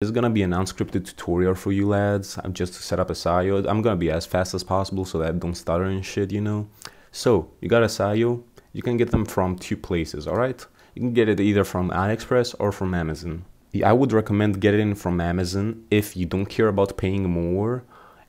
This is gonna be an unscripted tutorial for you lads. I'm just to set up a Sayo. I'm gonna be as fast as possible so that I don't stutter and shit, you know. So you got a Sayo. You can get them from two places, alright? You can get it either from AliExpress or from Amazon. I would recommend getting from Amazon if you don't care about paying more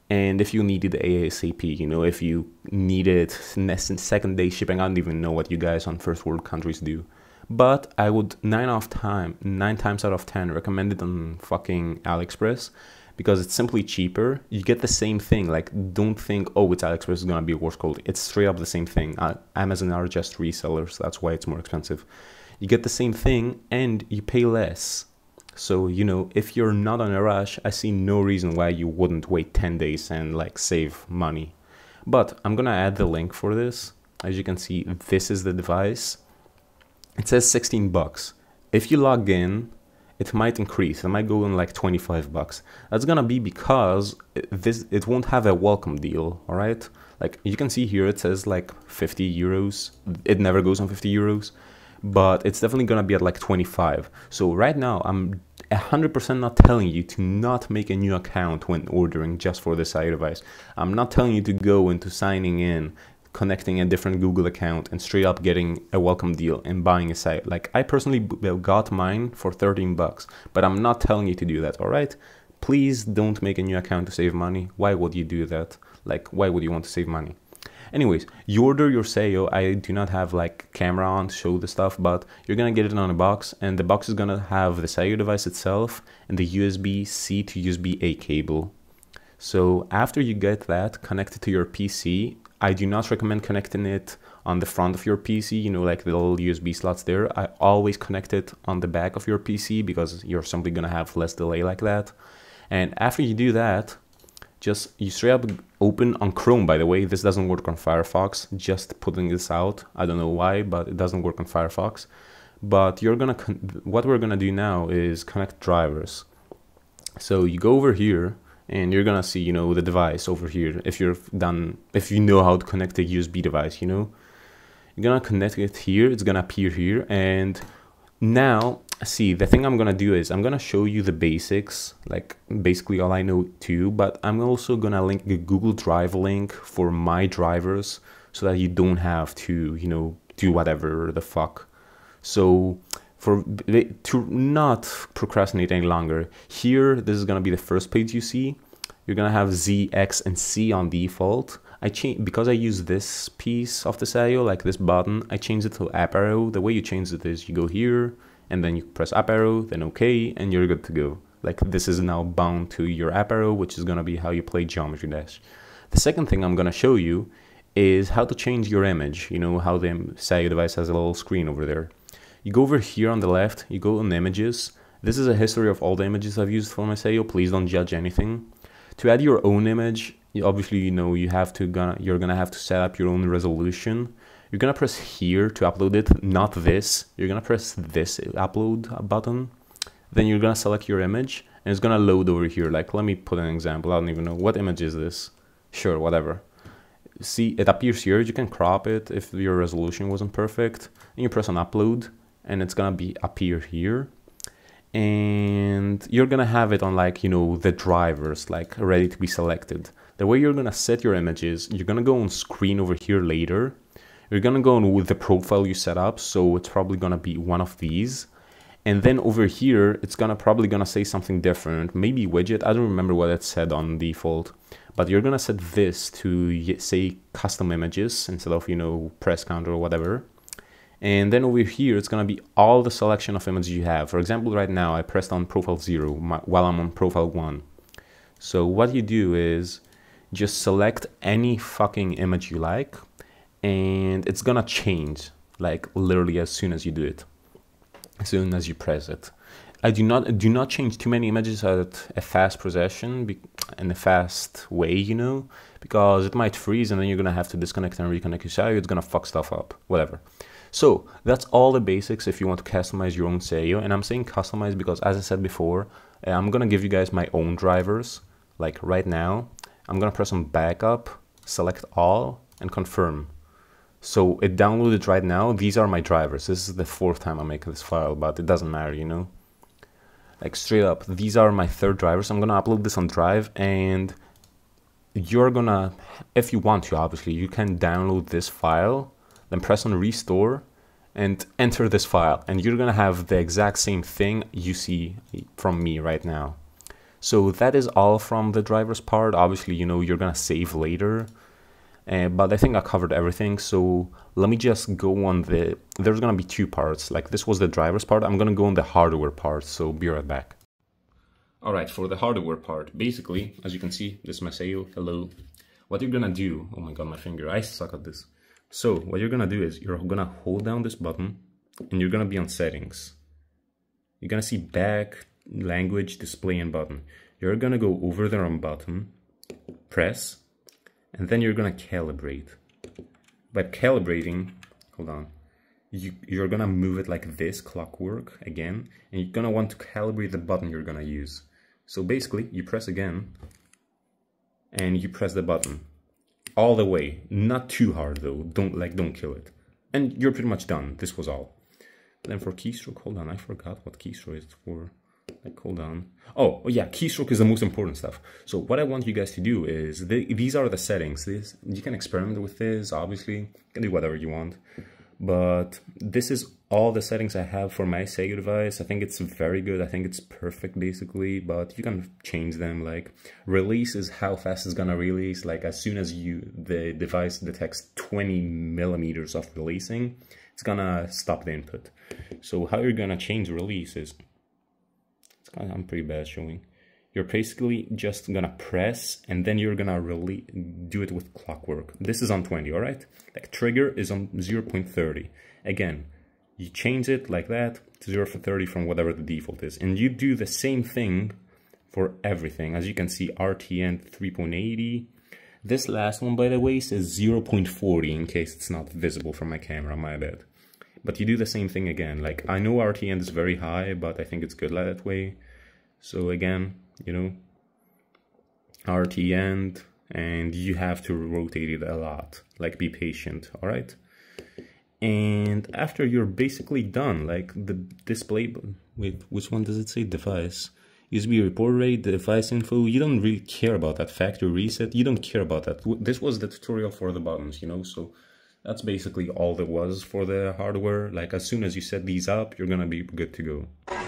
and if you needed ASAP, you know, if you needed second day shipping, I don't even know what you guys on first world countries do. But I would nine off time, nine times out of ten, recommend it on fucking AliExpress because it's simply cheaper. You get the same thing. Like, don't think, oh, it's AliExpress is gonna be worse quality. It's straight up the same thing. Uh, Amazon are just resellers. That's why it's more expensive. You get the same thing and you pay less. So, you know, if you're not on a rush, I see no reason why you wouldn't wait 10 days and like save money. But I'm gonna add the link for this. As you can see, this is the device. It says 16 bucks. If you log in, it might increase. It might go in like 25 bucks. That's gonna be because this it won't have a welcome deal, all right? Like you can see here, it says like 50 euros. It never goes on 50 euros, but it's definitely gonna be at like 25. So right now, I'm 100% not telling you to not make a new account when ordering just for the Sayo device. I'm not telling you to go into signing in, connecting a different Google account and straight up getting a welcome deal and buying a site. Like I personally got mine for 13 bucks, but I'm not telling you to do that, all right? Please don't make a new account to save money. Why would you do that? Like why would you want to save money? Anyways, you order your Sayo. I do not have like camera on to show the stuff, but you're gonna get it on a box, and the box is gonna have the Sayo device itself and the USB-C to USB-A cable. So after you get that connected to your PC, I do not recommend connecting it on the front of your PC, you know, like the little USB slots there. I always connect it on the back of your PC because you're simply gonna have less delay like that. And after you do that, just you straight up open on Chrome, by the way. This doesn't work on Firefox, just putting this out. I don't know why, but it doesn't work on Firefox. But you're gonna, what we're gonna do now is connect drivers. So you go over here and you're gonna see, you know, the device over here. If you're done, if you know how to connect a USB device, you know, you're gonna connect it here. It's gonna appear here. And now see the thing i'm gonna do is i'm gonna show you the basics like basically all i know too but i'm also gonna link the google drive link for my drivers so that you don't have to you know do whatever the fuck so for to not procrastinate any longer here this is gonna be the first page you see you're gonna have z x and c on default I change because I use this piece of the Sayo, like this button, I change it to up arrow. The way you change it is you go here, and then you press up arrow, then OK, and you're good to go. Like this is now bound to your up arrow, which is gonna be how you play Geometry Dash. The second thing I'm gonna show you is how to change your image. You know how the Sayo device has a little screen over there. You go over here on the left, you go on images. This is a history of all the images I've used for my Sayo. Please don't judge anything. To add your own image, obviously you know you have to gonna you're gonna have to set up your own resolution you're gonna press here to upload it, not this. You're gonna press this upload button. Then you're gonna select your image and it's gonna load over here. Like, let me put an example. I don't even know. What image is this? Sure, whatever. See, it appears here. You can crop it if your resolution wasn't perfect. And you press on upload and it's gonna be appear here. And you're gonna have it on like, you know, the drivers, like ready to be selected. The way you're gonna set your images, you're gonna go on screen over here later you're gonna go with the profile you set up, so it's probably gonna be one of these. And then over here, it's gonna probably gonna say something different, maybe widget, I don't remember what it said on default. But you're gonna set this to say custom images instead of, you know, press count or whatever. And then over here, it's gonna be all the selection of images you have. For example, right now, I pressed on profile zero while I'm on profile one. So what you do is just select any fucking image you like, and it's gonna change like literally as soon as you do it as soon as you press it I do not do not change too many images at a fast procession in a fast way, you know, because it might freeze and then you're gonna have to disconnect and reconnect your Sayo. It's gonna fuck stuff up, whatever. So that's all the basics if you want to customize your own Sayo. And I'm saying customize because, as I said before, eh, I'm gonna give you guys my own drivers. Like right now, I'm gonna press on backup, select all, and confirm. So it downloaded right now. These are my drivers. This is the fourth time I make this file, but it doesn't matter, you know. like straight up these are my third drivers i'm gonna upload this on drive and you're gonna if you want to obviously you can download this file then press on restore and enter this file and you're gonna have the exact same thing you see from me right now so that is all from the drivers part obviously you know you're gonna save later uh, but I think I covered everything. So let me just go on the, there's gonna be two parts. Like this was the driver's part. I'm gonna go on the hardware part. So be right back. All right, for the hardware part, basically, as you can see, this is my sale, hello. What you're gonna do, oh my God, my finger, I suck at this. So what you're gonna do is you're gonna hold down this button and you're gonna be on settings. You're gonna see back, language, display and button. You're gonna go over there on button, press, and then you're gonna calibrate. By calibrating, hold on, you, you're gonna move it like this, clockwork, again, and you're gonna want to calibrate the button you're gonna use. So basically, you press again, and you press the button all the way, not too hard though, don't like don't kill it. And you're pretty much done, this was all. Then for keystroke, hold on, I forgot what keystroke is for. Like hold on. Oh, oh yeah. Keystroke is the most important stuff. So what i want you guys to do is the, these are the settings. This you can experiment with this obviously. You can do whatever you want but this is all the settings i have for my sega device. I think it's very good. I think it's perfect basically but you can change them like release is how fast it's gonna release. Like as soon as you the device detects 20 millimeters of releasing it's gonna stop the input. So how you're gonna change release is it's kind of, I'm pretty bad showing. You're basically just gonna press and then you're gonna really do it with clockwork. This is on 20, all right? Like trigger is on 0 0.30. Again, you change it like that to 0 for 30 from whatever the default is. And you do the same thing for everything. As you can see, RTN 3.80. This last one, by the way, says 0 0.40 in case it's not visible from my camera, my bad. But you do the same thing again. Like, I know RTN is very high, but I think it's good that way. So again, you know, RTN, and you have to rotate it a lot. Like, be patient, all right? And after you're basically done, like the display, wait, which one does it say? Device. USB report rate, device info, you don't really care about that factory reset. You don't care about that. This was the tutorial for the buttons, you know, so that's basically all there was for the hardware. Like as soon as you set these up, you're gonna be good to go.